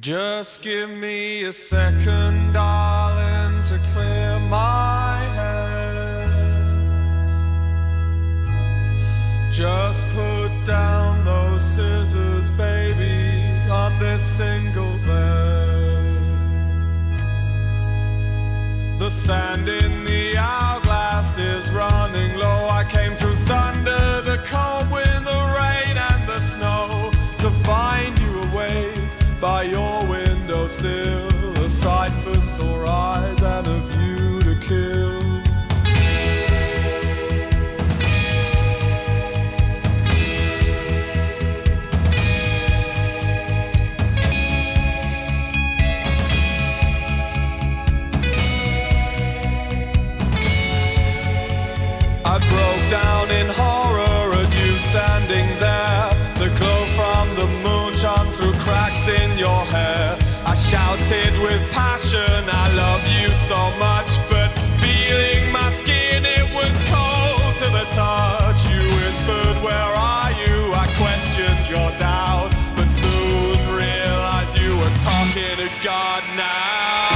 Just give me a second, darling, to clear my head. Just put down those scissors, baby, on this single bed. The sand in the hourglass is running low. I came your windowsill. A sight for sore eyes and a view to kill. I broke down in with passion, I love you so much, but feeling my skin, it was cold to the touch. You whispered, Where are you? I questioned your doubt, but soon realized you were talking to God now.